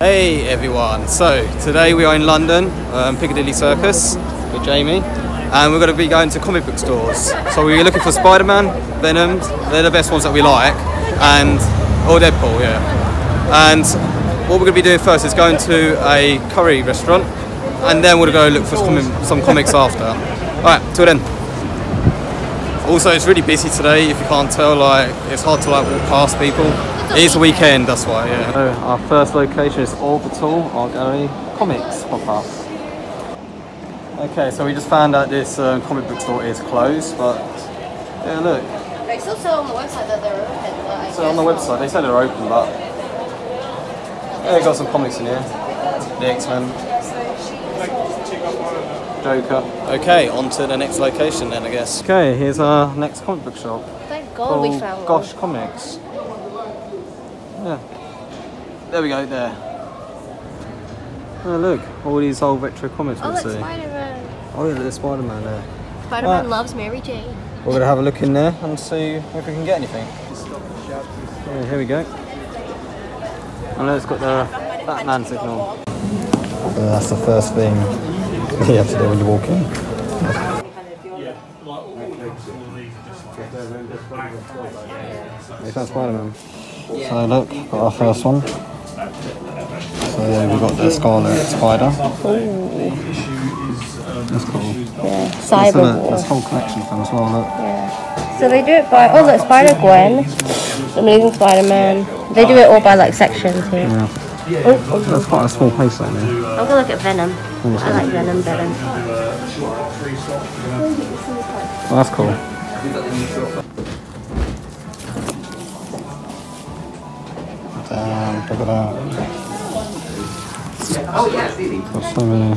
Hey everyone, so today we are in London, um, Piccadilly Circus with Jamie, and we're going to be going to comic book stores. So we're looking for Spider Man, Venom, they're the best ones that we like, and or Deadpool, yeah. And what we're going to be doing first is going to a curry restaurant, and then we're going to go look for some, some comics after. Alright, till then. Also, it's really busy today. If you can't tell, like it's hard to like walk past people. It is a weekend, that's why. Yeah. So our first location is Orbital Art Gallery Comics pop up. Okay, so we just found out this uh, comic book store is closed, but yeah, look. They still sell on the website that they're open, but I So on the website they said they're open, but yeah, they got some comics in here. The X Men. Joker. Okay, on to the next location then, I guess. Okay, here's our next comic book shop. Thank God we called found one. Gosh Comics. Yeah. There we go, there. Oh, look, all these old retro comics Oh, we look, see. Spider-Man. Oh, yeah, there's Spider Man there. Spider-Man Right. loves Mary Jane. We're going to have a look in there and see if we can get anything. Yeah, here we go. And it's got the Batman signal. that's the first thing you have to do when you walk in. You found Spider-Man. So look, got our first one. So yeah, we've got the Scarlet Spider. That's cool. Yeah, Cyber a, there's a whole collection of them as well, look. Yeah. So they do it by, oh look, Spider-Gwen, Amazing Spider-Man. They do it all by like sections here. Yeah. Oh, oh, That's quite a small place though, there. I'm gonna look at Venom. I like Venom better. Oh, that's cool. Damn, look at that. Got so many.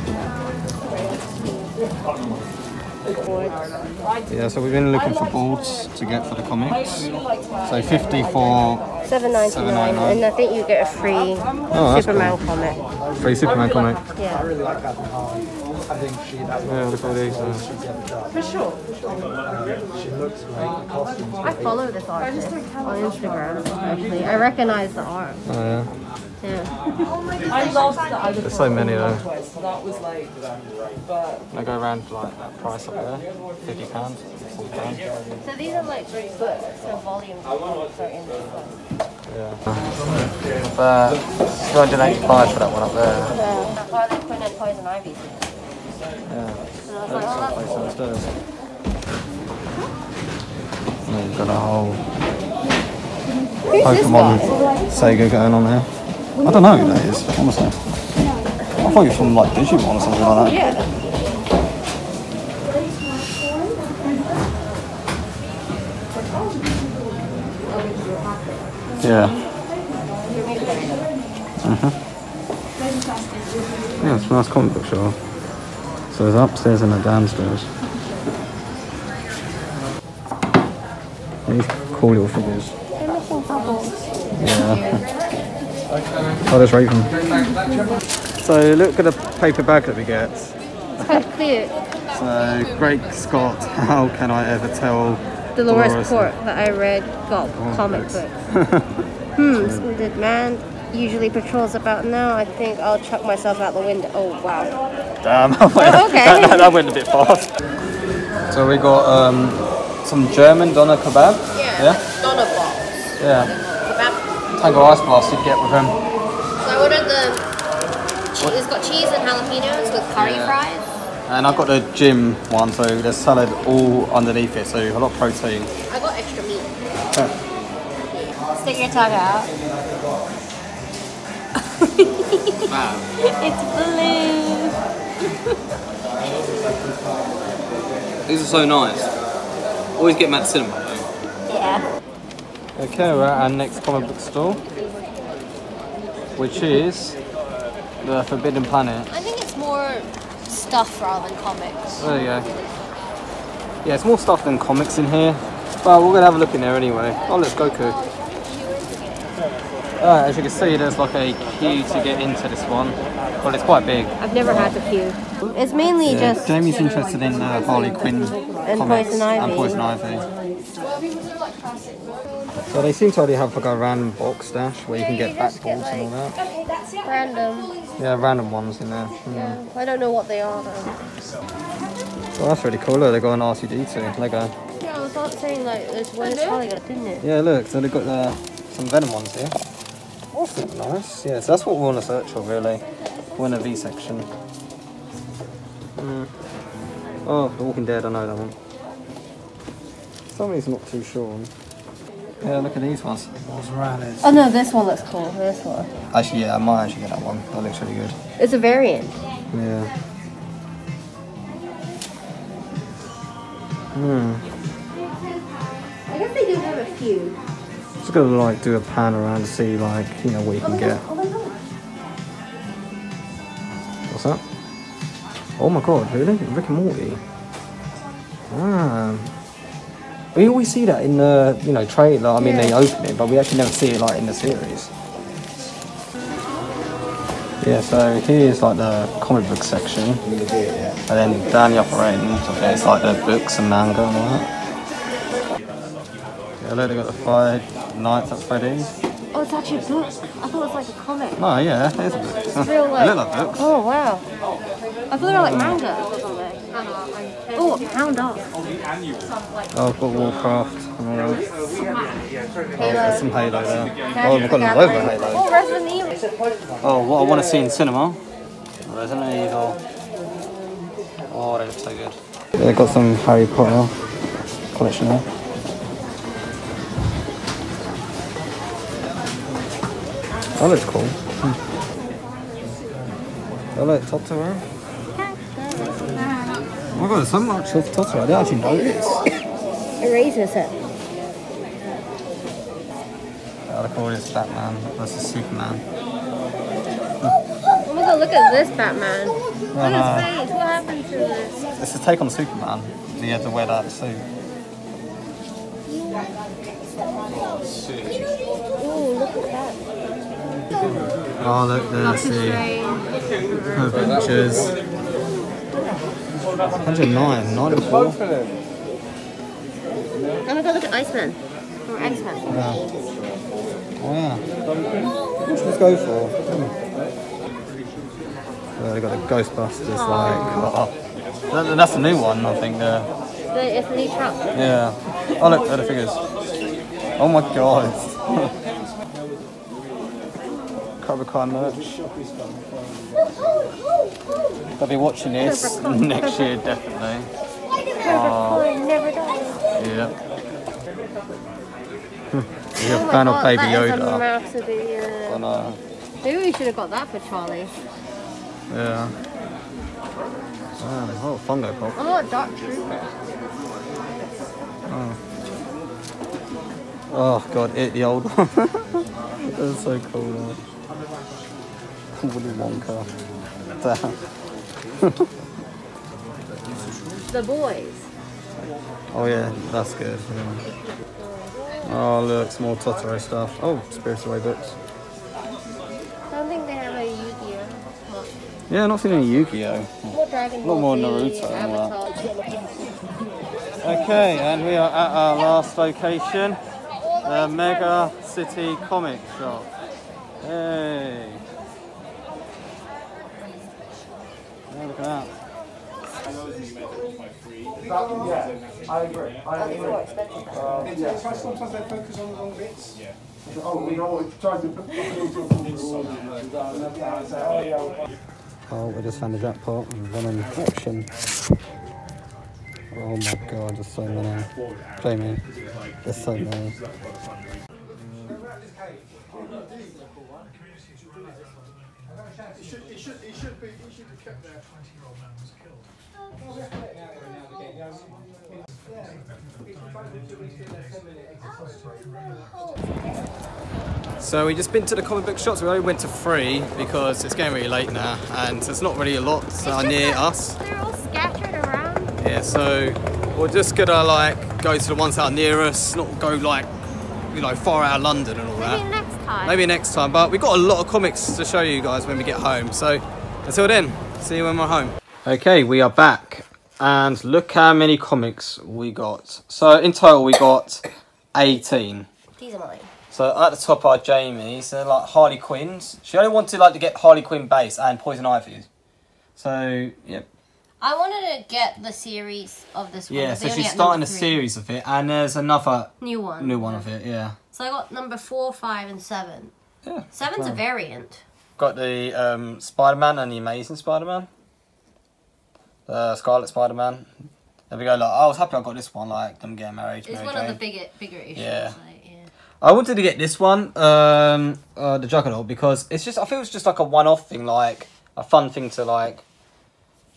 Yeah, so we've been looking for boards to get for the comics. So 50 for Seven ninety nine, and I think you get a free Oh, that's Superman comic. free Superman comic. Yeah. Yeah, look at these. Uh, I follow this artist on Instagram. Actually, I recognize the art. oh yeah. Yeah. I loved the other There's so many though. twist, so that was like, but I go around for like that price up there, 50 pounds. So these are like books, so volumes are in this one. Yeah. But 285 for that one up there. Yeah. Harley Quinn and Poison Ivy. Yeah. And I was like, oh, that's cool. Downstairs. Yeah, you've got a whole Who's Pokemon? Sega going on here. I don't know who that is, honestly. I thought you were from like Digimon or something like that. Yeah. Yeah. Mhm. Yeah, it's a nice comic book shop. So there's upstairs and a downstairs. These cool little figures. They're missing bubbles. Yeah. Oh, there's Raven. So look at the paper bag that we get. It's kind of cute. So, Great Scott, how can I ever tell Dolores, Dolores. Port that I read got comic books. book. hmm, Splendid Man usually patrols about now. I think I'll chuck myself out the window. Oh wow. Damn, okay. that, that, that went a bit fast. So we got um, some German doner kebab. Yeah? Doner balls. Yeah. Kebab. Tango ice blast you'd get with them. So I ordered the. che- It's got cheese and jalapenos with curry Yeah. fries. And I've got the gym one, so there's salad all underneath it, so a lot of protein. I got extra meat. Stick your tongue out. wow. it's blue. These are so nice. Always get them at cinema though. Yeah. Okay, we're at our next comic book store, which is the Forbidden Planet. I think it's more stuff rather than comics. There you go. Yeah, it's more stuff than comics in here, but we're gonna have a look in there anyway. Oh, look, Goku. Uh, as you can see, there's like a queue to get into this one, but it's quite big. I've never had the queue. It's mainly just Jamie's interested in uh, Harley Quinn And comics Poison Ivy. and Poison Ivy. So they seem to already have like a random box stash where you can get you back balls get, and all that. Okay, that's Random. Yeah, random ones in there. Mm. Yeah. I don't know what they are though. Well, that's really cool. Look, they got an R2D2 Lego. Yeah, I was not saying like it's where Charlie got it, didn't it? Yeah, look, so they've got uh, some Venom ones here. That's super nice. Yeah, so that's what we want to search for, really. We're in a V section. Mm. Oh, The Walking Dead, I know that one. Somebody's not too sure. Yeah, look at these ones. Oh no, this one looks cool. This one. Actually, yeah, I might actually get that one. That looks really good. It's a variant. Yeah. Hmm. I guess they do have a few. Just gotta like do a pan around to see like you know what you can get. What's that? Oh my god, really? Rick and Morty. Ah. We always see that in the you know trailer. I mean, they open it, but we actually never see it like in the series. Yeah, so here's like the comic book section, and then down the upper end, okay, it's like the books and manga and all that. Yeah, look, they got the Five Nights at Freddy's. Oh, it's actually a book. I thought it was like a comic. Oh yeah, there's a book. Real they life. look like books. Oh wow. I thought they were like mm. manga or something. Oh, a pound off. Oh, I've got Warcraft and all. There's Halo. some Halo there. Oh, we've got a load of Halo. Oh, Resident Evil. Oh, what I want to see in cinema. Resident Evil. Oh, they look so good. They've got some Harry Potter collection there. That looks cool. Hmm. Oh, look, Totoro. Oh my god, there's so much of Totoro. I didn't actually notice. Eraser set. Oh, look at all this Batman versus Superman. Oh my god, look at this Batman. Look Uh-huh. at his face. What happened to this? It's a take on Superman. He had to wear that suit. Ooh, look at that. Oh, look, there's Doctor the Strange. pictures. 109, 94. Oh my god, look at Iceman. Or X-Men. Yeah. Oh, yeah. What should we go for? Hmm. Well, they got the Ghostbusters, like. Oh, that, that's the new one, I think. Uh, The, it's the new truck. yeah. Oh, look, there are the figures. Oh my god. Cobra Kai merch. I'll be watching this next year, definitely. Cobra never dies. Yeah. Oh You're a fan god, of Baby that is a Yoda. massive, I yeah. know. Maybe we should have got that for Charlie. Yeah. Ah, oh, Funko Pop. I want Dark Trooper. Oh god, it the old one. That's so cool. Willy Wonka. The boys. Oh yeah, that's good. yeah. Oh look, some more Totoro stuff. Oh, Spirited Away books. I don't think they have a Yu-Gi-Oh. Yeah, not seen any Yu-Gi-Oh. A lot more Naruto and all Avatar. Okay, and we are at our last location, the Mega City Comic Shop. Hey. Yeah, look at that. Sometimes they focus on the wrong bits. Oh, to. Oh, we just found a jackpot and one in auction. Oh my god, there's so many. Jamie, there's so many. It should, it should, it should be, it should have kept there. Twenty-year-old man was killed. So we just been to the comic book shops. We only went to three because it's getting really late now, and there's not really a lot uh, near us. They're all scattered around. Yeah, so we're just gonna like go to the ones that are near us, not go like you know far out of London and all Maybe that. Next time. Maybe next time, but we've got a lot of comics to show you guys when we get home. So until then, see you when we're home. Okay, we are back, and look how many comics we got. So in total, we got 18. These are mine. So at the top are Jamie's. They're like Harley Quinns. She only wanted like to get Harley Quinn base and Poison Ivy. So yeah, I wanted to get the series of this one. yeah. So she's starting a series of it, and there's another New one. new one of it. Yeah. So I got number four, five, and seven. Yeah. Seven's a variant. Got the um, Spider Man and the Amazing Spider Man. The Scarlet Spider Man. There we go. Like I was happy I got this one. Like them getting married. It's Mary one Jane. of the bigger, bigger issues. Yeah. Like, yeah. I wanted to get this one, um, uh, the Juggernaut, because it's just I feel it's just like a one-off thing, like a fun thing to like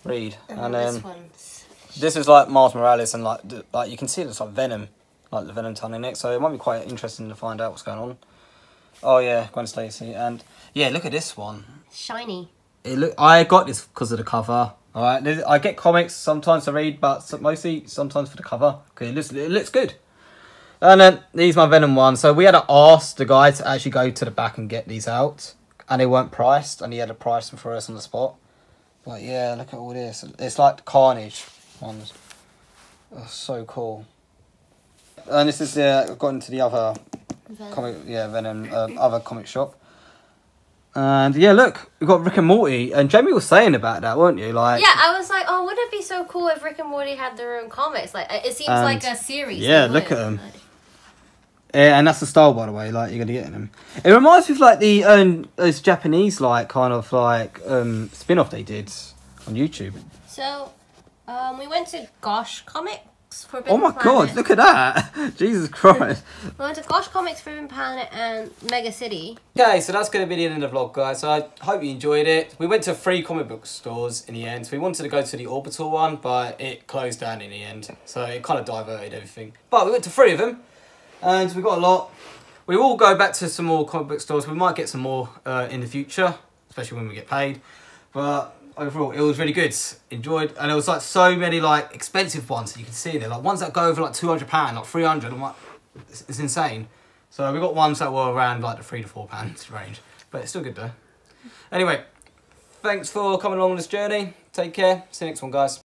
read, And, and then this one's. this is like Miles Morales, and like the, like you can see it's like Venom, like the Venom tongue in it, so it might be quite interesting to find out what's going on. Oh yeah, Gwen Stacy, and yeah, look at this one. Shiny. It look I got this because of the cover. All right, I get comics sometimes to read, but mostly sometimes for the cover because it looks it looks good. And then these my Venom ones. So we had to ask the guy to actually go to the back and get these out, and they weren't priced, and he had to price them for us on the spot. But yeah, look at all this. It's like Carnage ones. Oh, so cool. And this is uh, I've got into the other Venom. comic, yeah, Venom, um, other comic shop. And yeah, look, we've got Rick and Morty, and Jamie was saying about that, weren't you? Like, Yeah, I was like, oh, wouldn't it be so cool if Rick and Morty had their own comics? Like, it seems And- like a series. yeah, look at 'em. Yeah, and that's the style, by the way. Like you're gonna get in them. It reminds me of like the um, those Japanese like kind of like um, spin off they did on YouTube. So, um, we went to Gosh Comics. Oh Forbidden my Planet. god, look at that! Jesus Christ. We went to Gosh Comics, Forbidden Planet, and Mega City. Okay, so that's going to be the end of the vlog, guys. So I hope you enjoyed it. We went to three comic book stores in the end. We wanted to go to the Orbital one, but it closed down in the end. So it kind of diverted everything. But we went to three of them, and we got a lot. We will go back to some more comic book stores. We might get some more uh, in the future, especially when we get paid. But overall, it was really good. Enjoyed, and it was like so many like expensive ones you can see there. Like ones that go over like two hundred pound, like three hundred. I'm like, it's, it's insane. So we got ones that were around like the three to four pounds range, but it's still good though. Anyway, thanks for coming along on this journey. Take care. See you next one, guys.